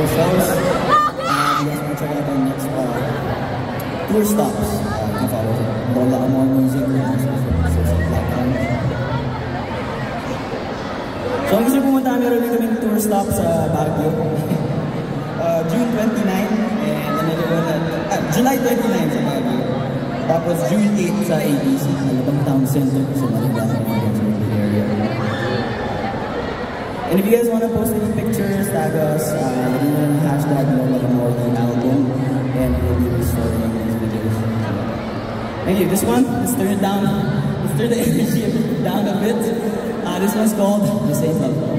your shows. And you guys want to check out our next uh, tour stops. Uh, you can follow Lola Amor Music on social platforms. So kung um, gusto pumunta, meron din kaming tour stop sa Baguio. uh, June 29 and another one at uh, July 29 sa Baguio. Tapos June 8 sa ABC, Alabang Town Center sa Manila. And if you guys want to post any pictures, tag us, uh, you know, hashtag more the album, and we'll be restoring these videos. Thank you. This one, let's turn it down. Let's turn the energy down a bit. Uh, this one's called The same Love.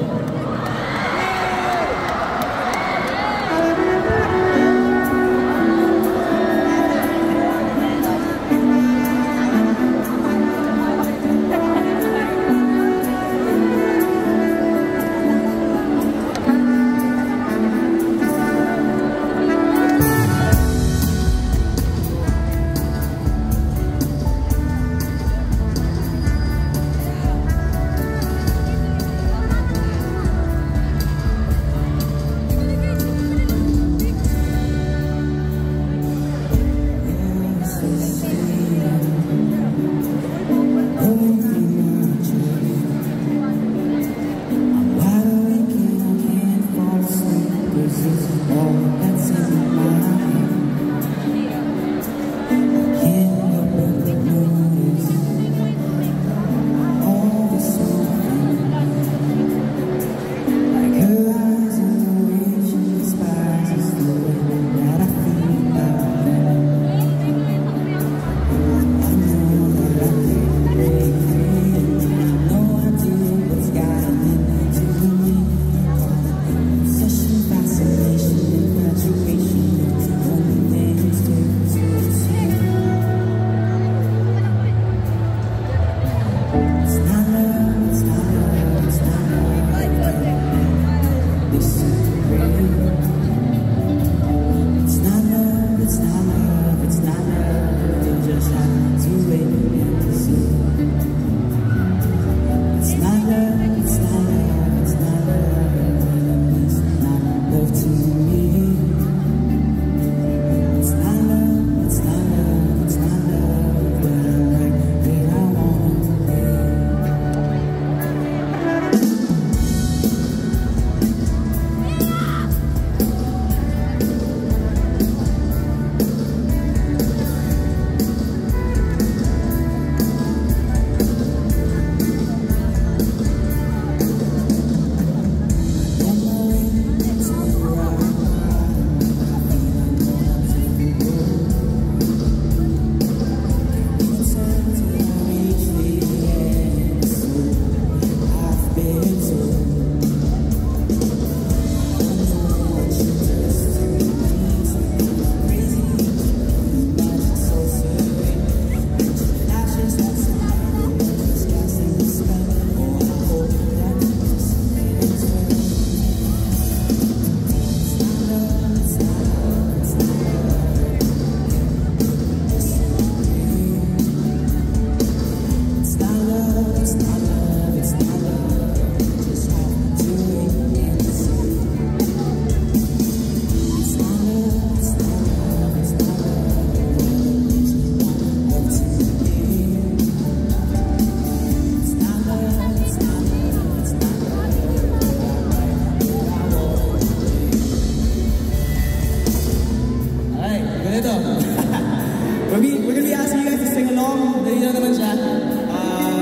we are going to be asking you guys to sing along. Dali lang naman siya. Uh,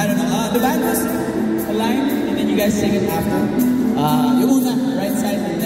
I don't know. Uh, the band has a line, and then you guys sing it after. Uh, yung una, right side.